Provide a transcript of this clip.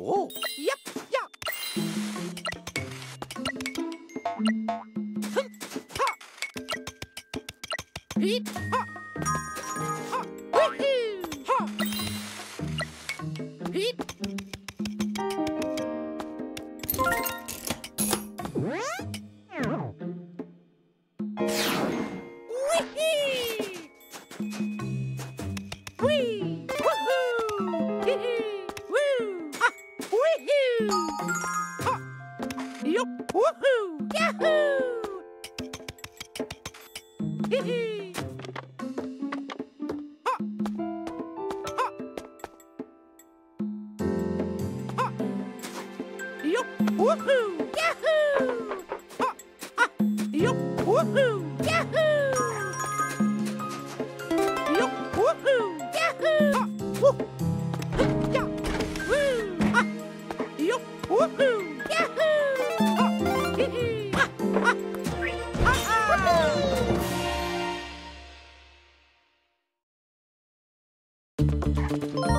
Oh, yep, yep. Woohoo! Yahoo! Hee-hee! Ha! Ha! Ha! Yup! Woohoo! Yahoo! Woohoo! Yahoo!